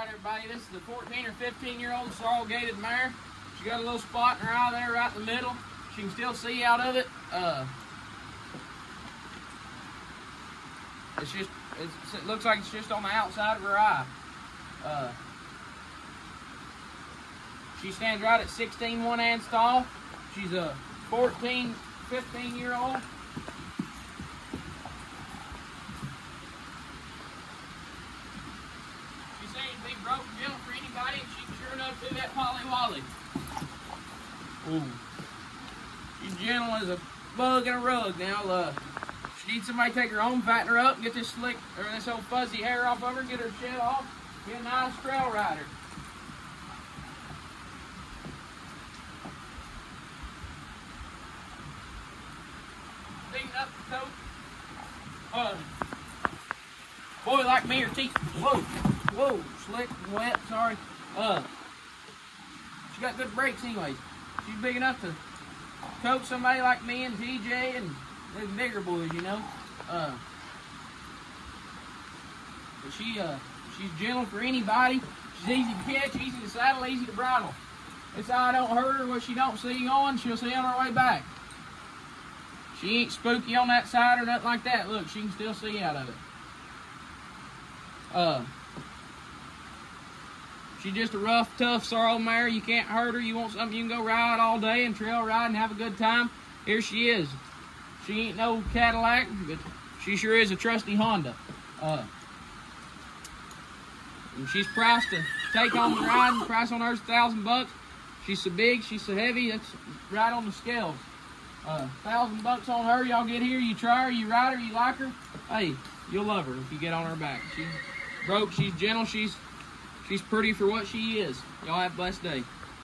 right, everybody, this is a 14 or 15 year old sorrel gaited mare. She got a little spot in her eye there right in the middle. She can still see out of it. Uh, it's just, it's, it looks like it's just on the outside of her eye. Uh, she stands right at 16 one and tall. She's a 14, 15 year old. She seems to be broke gentle for anybody, and she can sure enough do that Polly Wally. Ooh. She's gentle as a bug in a rug now. Uh, she needs somebody take her home, fatten her up, get this slick or this old fuzzy hair off of her, get her shed off, be a nice trail rider. Up the coat. Uh, boy like me, her teeth. Whoa, whoa, slick wet. Sorry. Uh, she got good brakes, anyways. She's big enough to coach somebody like me and TJ and the bigger boys, you know. Uh, but she, uh, she's gentle for anybody. She's easy to catch, easy to saddle, easy to bridle. It's how I don't hurt her. What she don't see on, she'll see on her way back. She ain't spooky on that side or nothing like that. Look, she can still see out of it. Uh, she's just a rough, tough sorrel mare. You can't hurt her. You want something you can go ride all day and trail ride and have a good time. Here she is. She ain't no Cadillac, but she sure is a trusty Honda. Uh, and she's priced to take on the ride. The price on her's a thousand bucks. She's so big, she's so heavy. That's right on the scales. Uh, thousand bucks on her. Y'all get here, you try her, you ride her, you like her. Hey, you'll love her if you get on her back. She's broke, she's gentle, she's she's pretty for what she is. Y'all have a blessed day.